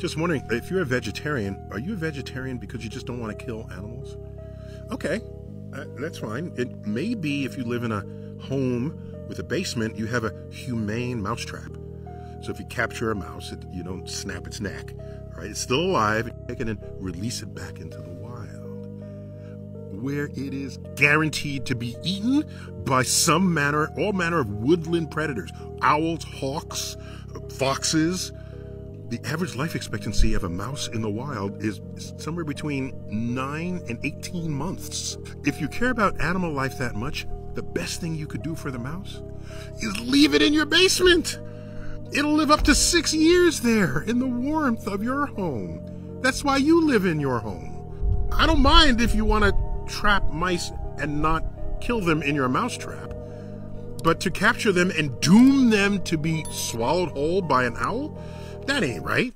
Just wondering, if you're a vegetarian, are you a vegetarian because you just don't want to kill animals? Okay, uh, that's fine. It may be if you live in a home with a basement, you have a humane mousetrap. So if you capture a mouse, it, you don't snap its neck. Right? It's still alive. Take it and release it back into the wild, where it is guaranteed to be eaten by some manner, all manner of woodland predators: owls, hawks, foxes. The average life expectancy of a mouse in the wild is somewhere between 9 and 18 months. If you care about animal life that much, the best thing you could do for the mouse is leave it in your basement. It'll live up to six years there in the warmth of your home. That's why you live in your home. I don't mind if you want to trap mice and not kill them in your mouse trap, but to capture them and doom them to be swallowed whole by an owl, that ain't right.